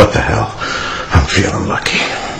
What the hell? I'm feeling lucky.